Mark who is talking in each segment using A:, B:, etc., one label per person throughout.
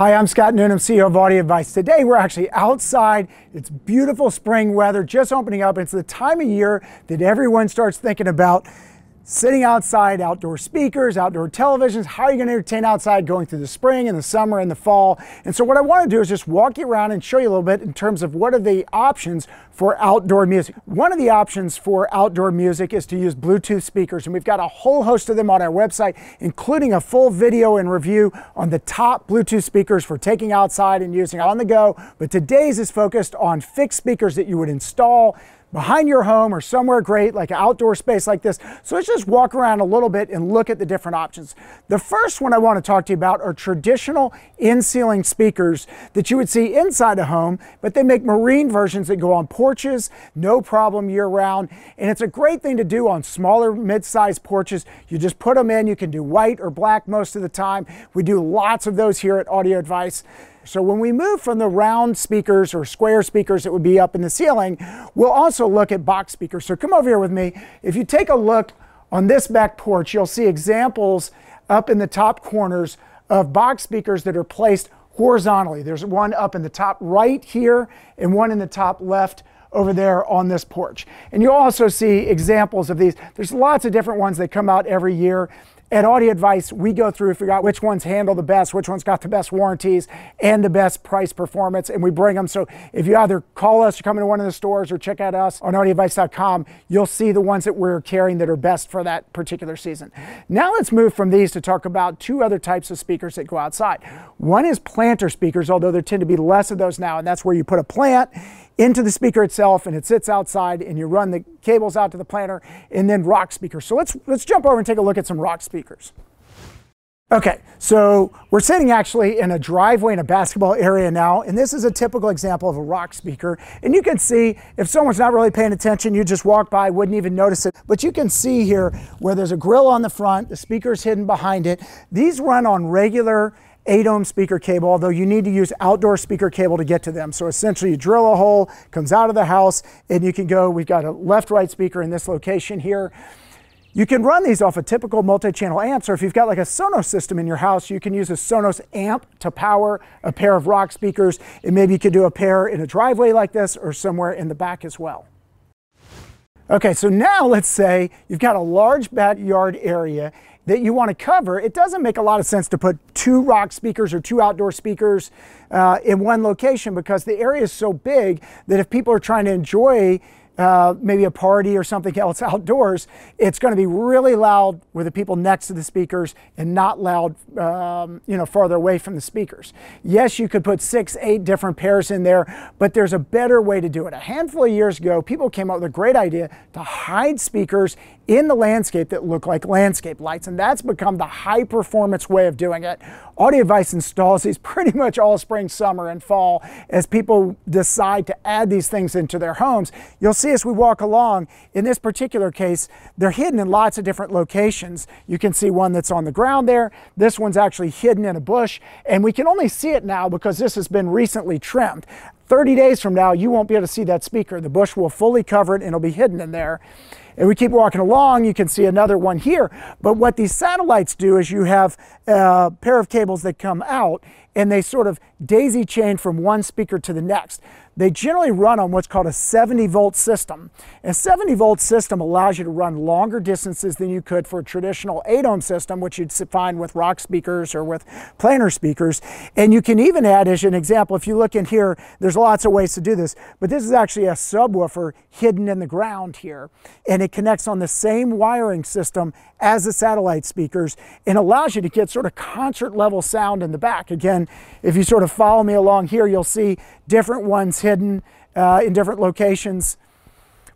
A: Hi, I'm Scott Newnham, CEO of Audio Advice. Today we're actually outside. It's beautiful spring weather, just opening up. It's the time of year that everyone starts thinking about sitting outside, outdoor speakers, outdoor televisions. How are you going to entertain outside going through the spring and the summer and the fall? And so what I want to do is just walk you around and show you a little bit in terms of what are the options for outdoor music. One of the options for outdoor music is to use Bluetooth speakers, and we've got a whole host of them on our website, including a full video and review on the top Bluetooth speakers for taking outside and using on the go. But today's is focused on fixed speakers that you would install behind your home or somewhere great like an outdoor space like this. So let's just walk around a little bit and look at the different options. The first one I want to talk to you about are traditional in-ceiling speakers that you would see inside a home, but they make marine versions that go on porches, no problem year round. And it's a great thing to do on smaller mid-sized porches. You just put them in, you can do white or black most of the time. We do lots of those here at Audio Advice. So when we move from the round speakers or square speakers that would be up in the ceiling, we'll also look at box speakers. So come over here with me. If you take a look on this back porch, you'll see examples up in the top corners of box speakers that are placed horizontally. There's one up in the top right here and one in the top left over there on this porch. And you'll also see examples of these. There's lots of different ones that come out every year. At Audio Advice, we go through, figure out which ones handle the best, which ones got the best warranties and the best price performance, and we bring them. So if you either call us or come into one of the stores or check out us on audioadvice.com, you'll see the ones that we're carrying that are best for that particular season. Now let's move from these to talk about two other types of speakers that go outside. One is planter speakers, although there tend to be less of those now, and that's where you put a plant into the speaker itself and it sits outside and you run the cables out to the planter and then rock speakers. So let's, let's jump over and take a look at some rock speakers. Okay, so we're sitting actually in a driveway in a basketball area now, and this is a typical example of a rock speaker. And you can see if someone's not really paying attention, you just walk by, wouldn't even notice it. But you can see here where there's a grill on the front, the speaker's hidden behind it. These run on regular 8 ohm speaker cable, although you need to use outdoor speaker cable to get to them. So essentially you drill a hole, comes out of the house, and you can go, we've got a left-right speaker in this location here. You can run these off a typical multi-channel amp, or if you've got like a Sonos system in your house, you can use a Sonos amp to power a pair of rock speakers, and maybe you could do a pair in a driveway like this or somewhere in the back as well. Okay, so now let's say you've got a large backyard area that you want to cover, it doesn't make a lot of sense to put two rock speakers or two outdoor speakers uh, in one location because the area is so big that if people are trying to enjoy uh, maybe a party or something else outdoors, it's going to be really loud with the people next to the speakers and not loud, um, you know, farther away from the speakers. Yes, you could put six, eight different pairs in there, but there's a better way to do it. A handful of years ago, people came up with a great idea to hide speakers in the landscape that look like landscape lights, and that's become the high performance way of doing it. Audio Advice installs these pretty much all spring, summer, and fall as people decide to add these things into their homes. You'll see as we walk along, in this particular case, they're hidden in lots of different locations. You can see one that's on the ground there. This one's actually hidden in a bush, and we can only see it now because this has been recently trimmed. 30 days from now, you won't be able to see that speaker. The bush will fully cover it and it'll be hidden in there. And we keep walking along, you can see another one here. But what these satellites do is you have a pair of cables that come out and they sort of daisy chain from one speaker to the next. They generally run on what's called a 70 volt system. A 70 volt system allows you to run longer distances than you could for a traditional 8 ohm system, which you'd find with rock speakers or with planter speakers. And you can even add, as an example, if you look in here, there's lots of ways to do this, but this is actually a subwoofer hidden in the ground here. And it connects on the same wiring system as the satellite speakers and allows you to get sort of concert level sound in the back. Again, if you sort of follow me along here, you'll see different ones hidden uh, in different locations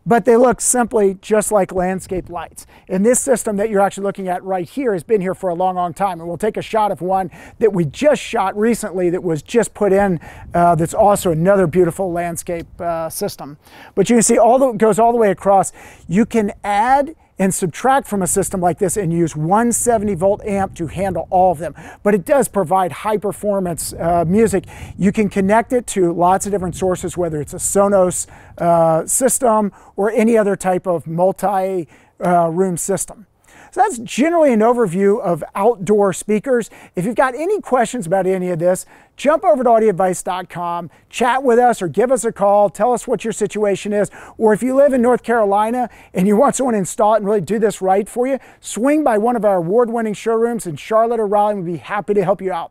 A: but they look simply just like landscape lights. And this system that you're actually looking at right here has been here for a long, long time. And we'll take a shot of one that we just shot recently that was just put in uh, that's also another beautiful landscape uh, system. But you can see all the, goes all the way across. You can add and subtract from a system like this and use 170 volt amp to handle all of them. But it does provide high performance uh, music. You can connect it to lots of different sources, whether it's a Sonos uh, system or any other type of multi uh, room system. So that's generally an overview of outdoor speakers. If you've got any questions about any of this, jump over to audioadvice.com, chat with us or give us a call, tell us what your situation is. Or if you live in North Carolina and you want someone to install it and really do this right for you, swing by one of our award-winning showrooms in Charlotte or Raleigh. We'd be happy to help you out.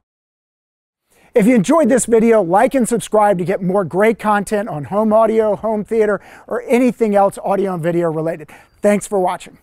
A: If you enjoyed this video, like and subscribe to get more great content on home audio, home theater, or anything else audio and video related. Thanks for watching.